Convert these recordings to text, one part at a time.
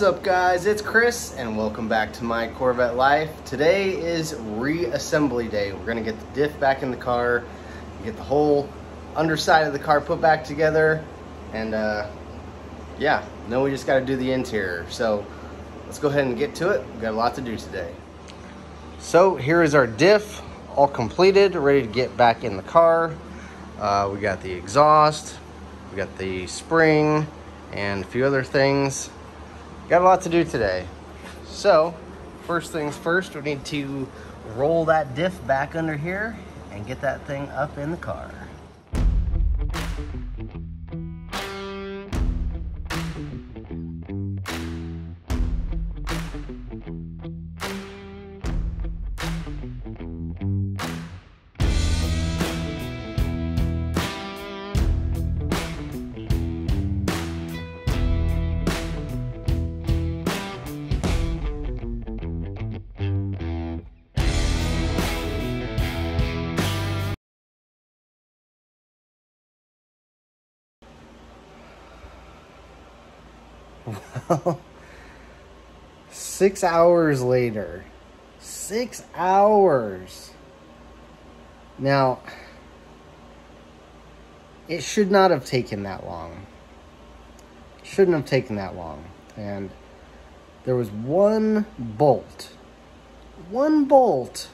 What's up guys, it's Chris and welcome back to my Corvette life. Today is reassembly day. We're gonna get the diff back in the car, get the whole underside of the car put back together, and uh, yeah, then we just gotta do the interior. So let's go ahead and get to it. We've got a lot to do today. So here is our diff, all completed, ready to get back in the car. Uh, we got the exhaust, we got the spring, and a few other things. Got a lot to do today. So, first things first, we need to roll that diff back under here and get that thing up in the car. Six hours later. Six hours. Now, it should not have taken that long. Shouldn't have taken that long. And there was one bolt, one bolt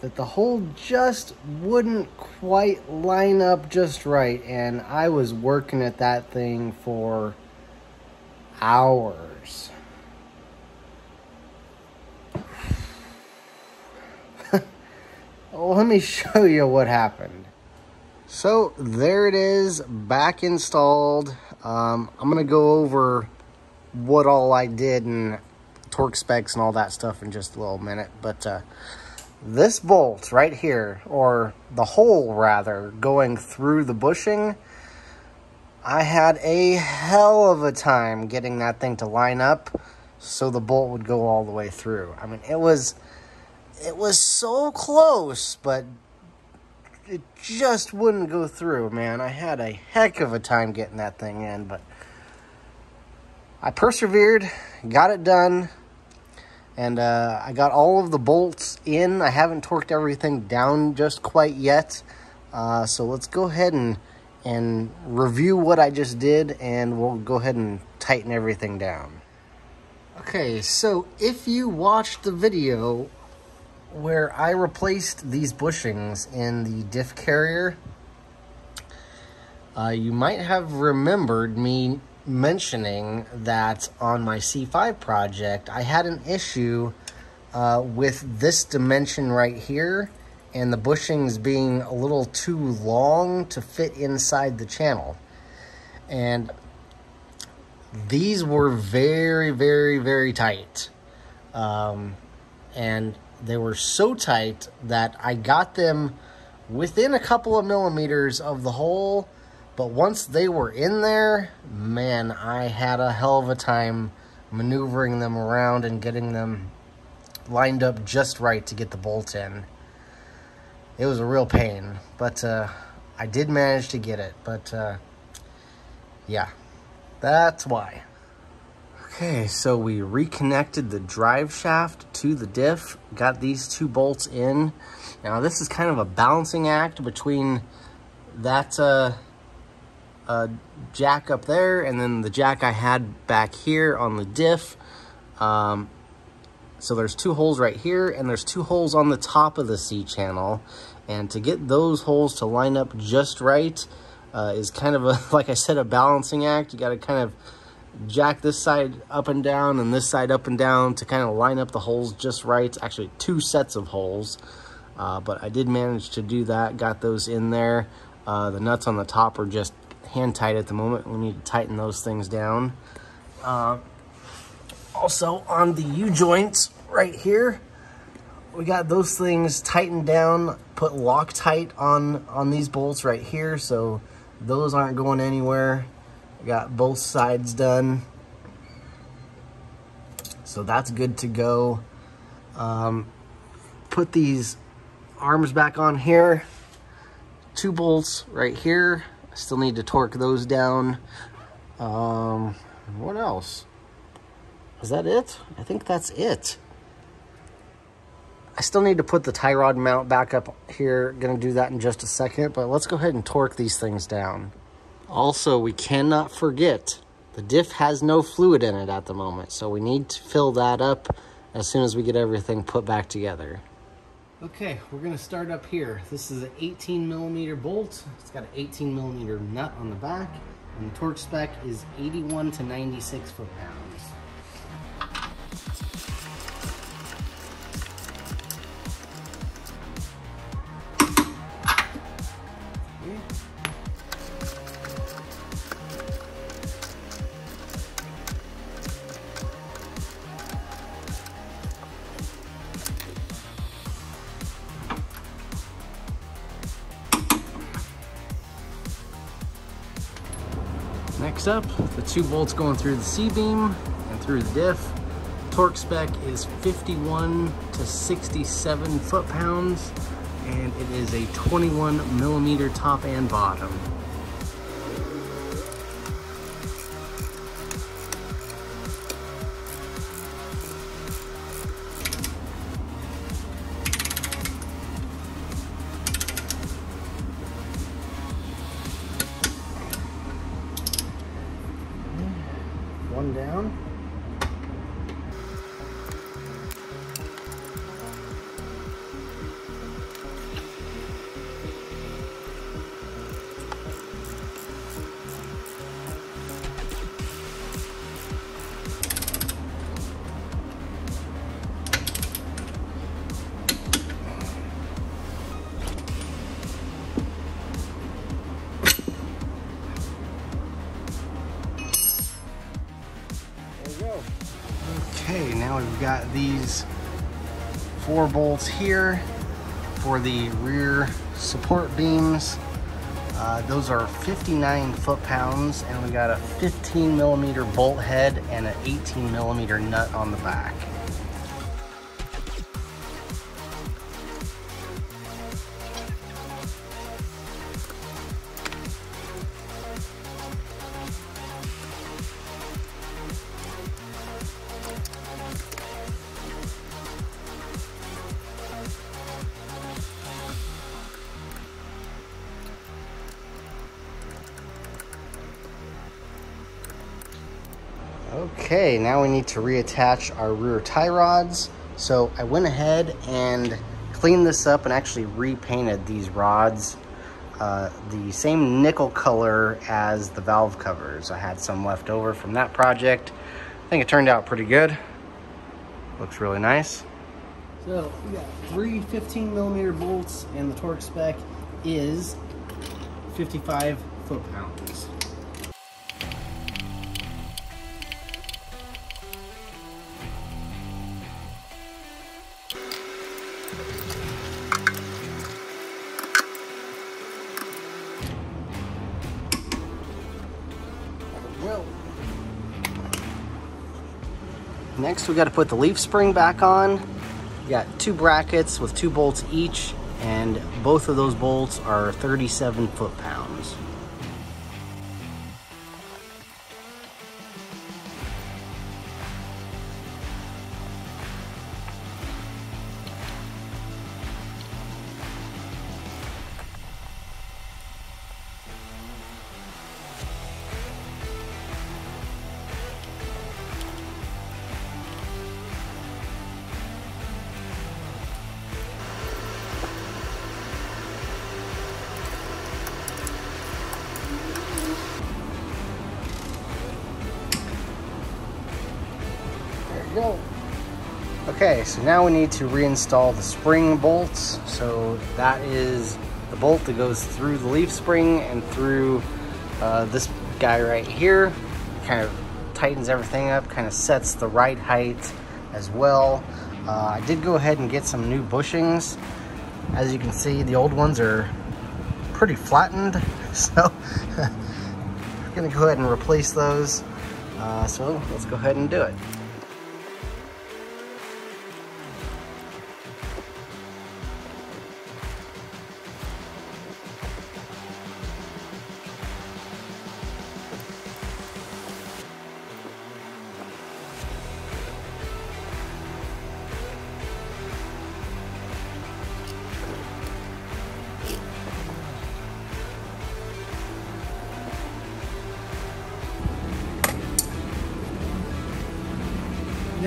that the hole just wouldn't quite line up just right. And I was working at that thing for hours. let me show you what happened. So there it is, back installed. Um, I'm gonna go over what all I did and torque specs and all that stuff in just a little minute. But uh, this bolt right here, or the hole rather, going through the bushing, I had a hell of a time getting that thing to line up so the bolt would go all the way through. I mean, it was it was so close, but it just wouldn't go through, man. I had a heck of a time getting that thing in, but I persevered, got it done, and uh, I got all of the bolts in. I haven't torqued everything down just quite yet, uh, so let's go ahead and and review what I just did and we'll go ahead and tighten everything down. Okay, so if you watched the video where I replaced these bushings in the diff carrier, uh, you might have remembered me mentioning that on my C5 project, I had an issue uh, with this dimension right here and the bushings being a little too long to fit inside the channel. And these were very, very, very tight. Um, and they were so tight that I got them within a couple of millimeters of the hole. But once they were in there, man, I had a hell of a time maneuvering them around and getting them lined up just right to get the bolt in it was a real pain, but uh, I did manage to get it. But uh, yeah, that's why. Okay, so we reconnected the drive shaft to the diff, got these two bolts in. Now this is kind of a balancing act between that uh, uh, jack up there and then the jack I had back here on the diff. Um, so there's two holes right here and there's two holes on the top of the C channel. And to get those holes to line up just right uh, is kind of a, like I said, a balancing act. You got to kind of jack this side up and down and this side up and down to kind of line up the holes just right. Actually, two sets of holes. Uh, but I did manage to do that, got those in there. Uh, the nuts on the top are just hand tight at the moment. We need to tighten those things down. Uh, also on the U-joints right here, we got those things tightened down, put Loctite on, on these bolts right here, so those aren't going anywhere. got both sides done. So that's good to go. Um, put these arms back on here. Two bolts right here. I still need to torque those down. Um, what else? Is that it? I think that's it. I still need to put the tie rod mount back up here. Gonna do that in just a second, but let's go ahead and torque these things down. Also, we cannot forget the diff has no fluid in it at the moment, so we need to fill that up as soon as we get everything put back together. Okay, we're gonna start up here. This is an 18 millimeter bolt. It's got an 18 millimeter nut on the back, and the torque spec is 81 to 96 foot-pounds. Next up, the two bolts going through the C-beam and through the diff. Torque spec is 51 to 67 foot-pounds, and it is a 21 millimeter top and bottom. Okay, now we've got these four bolts here for the rear support beams. Uh, those are 59 foot-pounds, and we got a 15 millimeter bolt head and an 18 millimeter nut on the back. Okay, now we need to reattach our rear tie rods. So I went ahead and cleaned this up and actually repainted these rods uh, the same nickel color as the valve covers. I had some left over from that project. I think it turned out pretty good. Looks really nice. So we got three 15 millimeter bolts and the torque spec is 55 Next, we got to put the leaf spring back on. We got two brackets with two bolts each, and both of those bolts are 37 foot-pounds. Okay, so now we need to reinstall the spring bolts. So that is the bolt that goes through the leaf spring and through uh, this guy right here. Kind of tightens everything up, kind of sets the right height as well. Uh, I did go ahead and get some new bushings. As you can see, the old ones are pretty flattened. So I'm gonna go ahead and replace those. Uh, so let's go ahead and do it.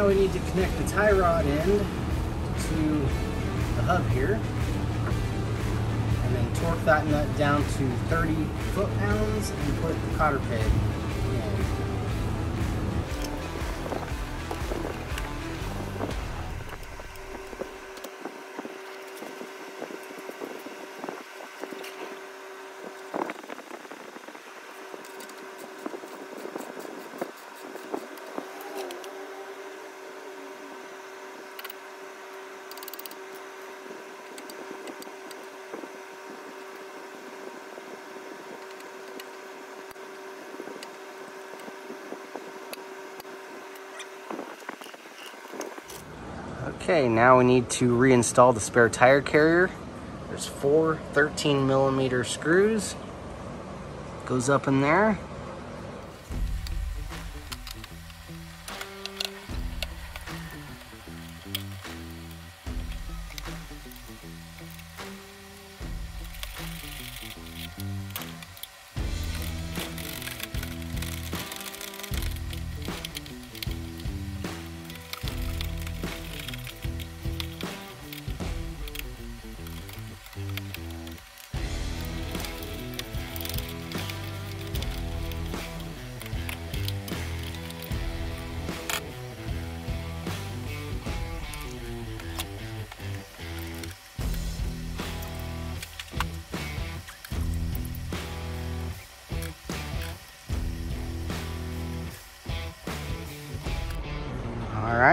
Now we need to connect the tie rod end to the hub here. And then torque that nut down to 30 foot-pounds and put the cotter peg Okay, now we need to reinstall the spare tire carrier. There's four 13 millimeter screws. Goes up in there.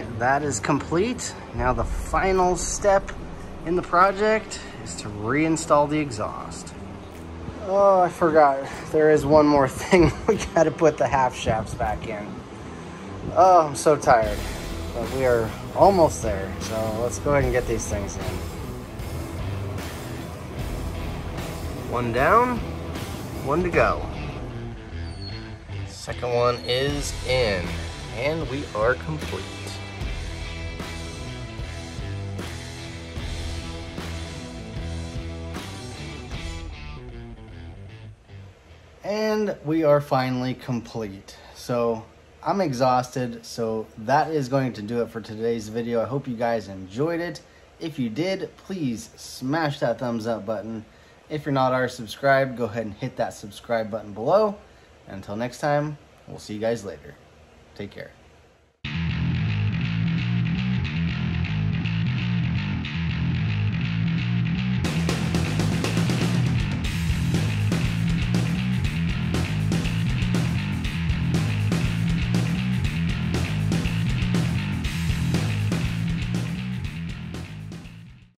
Right, that is complete. Now the final step in the project is to reinstall the exhaust. Oh, I forgot. There is one more thing. we gotta put the half shafts back in. Oh, I'm so tired. But we are almost there. So let's go ahead and get these things in. One down, one to go. Second one is in and we are complete. And we are finally complete. So I'm exhausted, so that is going to do it for today's video. I hope you guys enjoyed it. If you did, please smash that thumbs up button. If you're not already subscribed, go ahead and hit that subscribe button below. And until next time, we'll see you guys later. Take care.